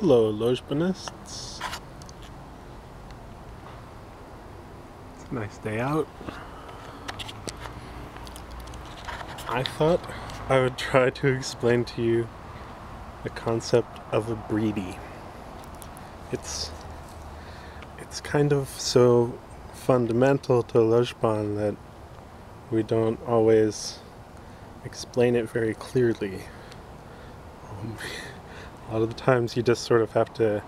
Hello, Lojbanists. It's a nice day out. I thought I would try to explain to you the concept of a bridi. It's it's kind of so fundamental to Lojban that we don't always explain it very clearly. Um, a lot of the times you just sort of have to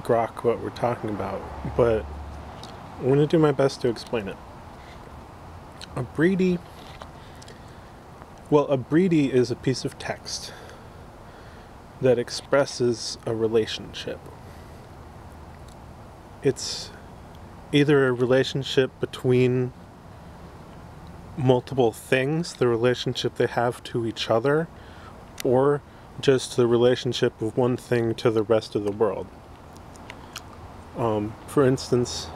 grok what we're talking about, but I'm going to do my best to explain it. A bridi, well, a bridi is a piece of text that expresses a relationship. It's either a relationship between multiple things, the relationship they have to each other, or just the relationship of one thing to the rest of the world. Um, for instance,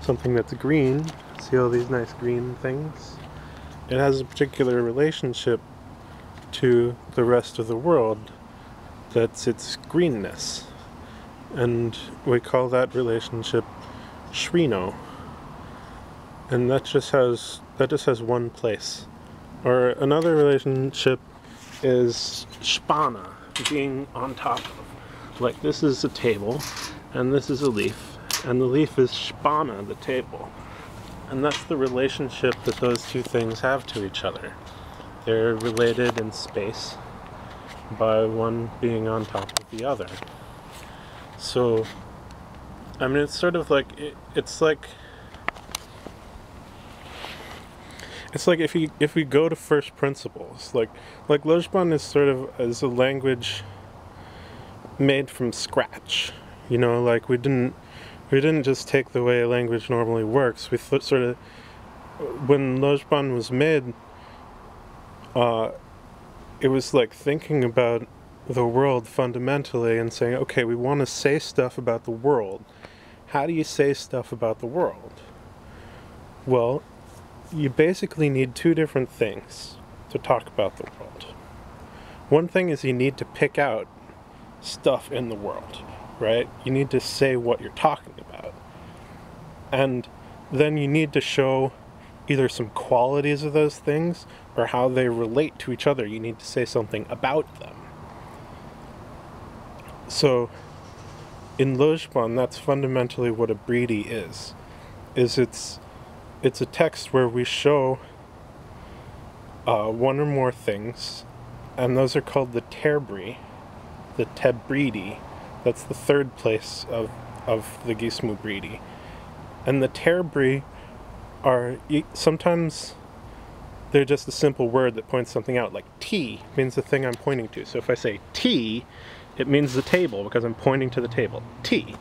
something that's green, see all these nice green things? It has a particular relationship to the rest of the world that's its greenness. And we call that relationship crino. And that just has that just has one place. Or another relationship is cpana, being on top of. Like this is a table, and this is a leaf, and the leaf is cpana, the table. And that's the relationship that those two things have to each other. They're related in space by one being on top of the other. So, I mean, it's sort of like, it, it's like it's like if you if we go to first principles, like like Lojban is sort of as a language made from scratch. You know, like we didn't we didn't just take the way a language normally works. We th- sort of when Lojban was made, uh, it was like thinking about the world fundamentally and saying, okay, we want to say stuff about the world. How do you say stuff about the world? Well, you basically need two different things to talk about the world. One thing is you need to pick out stuff in the world, right? You need to say what you're talking about. And then you need to show either some qualities of those things or how they relate to each other. You need to say something about them. So in Lojban, that's fundamentally what a bridi is. Is it's it's a text where we show uh, one or more things, and those are called the terbri, the tebridi. That's the third place of, of the Gismu bridi. And the terbri are sometimes they're just a simple word that points something out, like ti means the thing I'm pointing to. So if I say ti, it means the table because I'm pointing to the table. ti.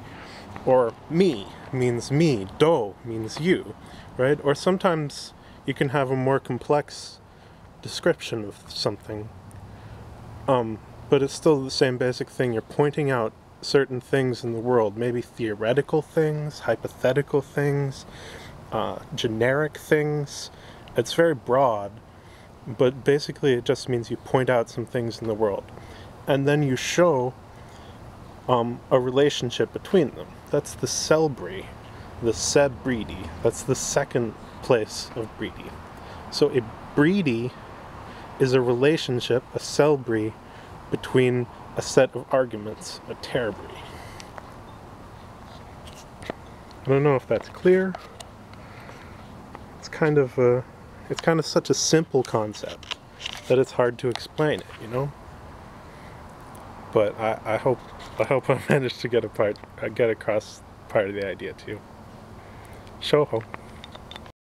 Or me means me, do means you right? Or sometimes you can have a more complex description of something. Um, but it's still the same basic thing. You're pointing out certain things in the world, maybe theoretical things, hypothetical things, uh, generic things. It's very broad, but basically it just means you point out some things in the world. And then you show um, a relationship between them. That's the selbri the seb. That's the second place of bridi. So a bridi is a relationship, a selbri, between a set of arguments, a terbri. I don't know if that's clear. It's kind of a, it's kind of such a simple concept that it's hard to explain it, you know. But I, I hope I hope I managed to get a part, uh, get across part of the idea too. 稍好。